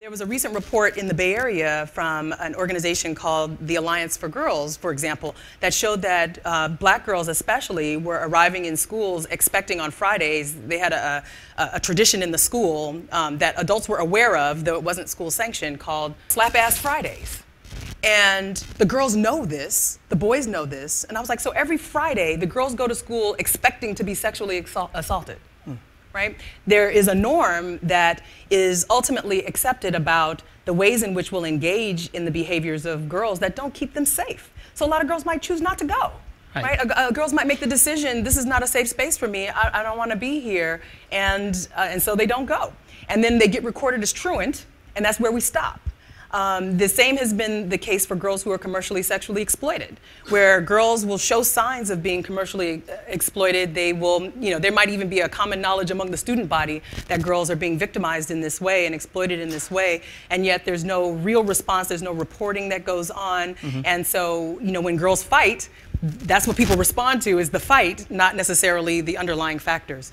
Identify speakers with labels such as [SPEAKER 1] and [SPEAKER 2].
[SPEAKER 1] There was a recent report in the Bay Area from an organization called the Alliance for Girls, for example, that showed that uh, black girls, especially, were arriving in schools expecting on Fridays. They had a, a, a tradition in the school um, that adults were aware of, though it wasn't school sanctioned, called Slap Ass Fridays. And the girls know this, the boys know this. And I was like, so every Friday, the girls go to school expecting to be sexually assaulted right? There is a norm that is ultimately accepted about the ways in which we'll engage in the behaviors of girls that don't keep them safe. So a lot of girls might choose not to go. Right. right? Girls might make the decision, this is not a safe space for me, I, I don't want to be here, and, uh, and so they don't go. And then they get recorded as truant, and that's where we stop. Um, the same has been the case for girls who are commercially sexually exploited, where girls will show signs of being commercially uh, exploited. They will, you know, there might even be a common knowledge among the student body that girls are being victimized in this way and exploited in this way, and yet there's no real response, there's no reporting that goes on. Mm-hmm. And so, you know, when girls fight, that's what people respond to is the fight, not necessarily the underlying factors.